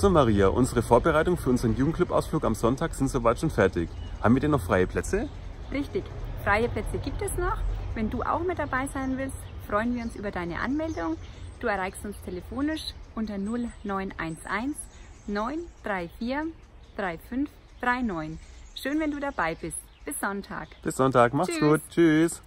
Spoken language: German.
So Maria, unsere Vorbereitungen für unseren Jugendclub-Ausflug am Sonntag sind soweit schon fertig. Haben wir denn noch freie Plätze? Richtig, freie Plätze gibt es noch. Wenn du auch mit dabei sein willst, freuen wir uns über deine Anmeldung. Du erreichst uns telefonisch unter 0911 934 3539. Schön, wenn du dabei bist. Bis Sonntag. Bis Sonntag, macht's Tschüss. gut. Tschüss.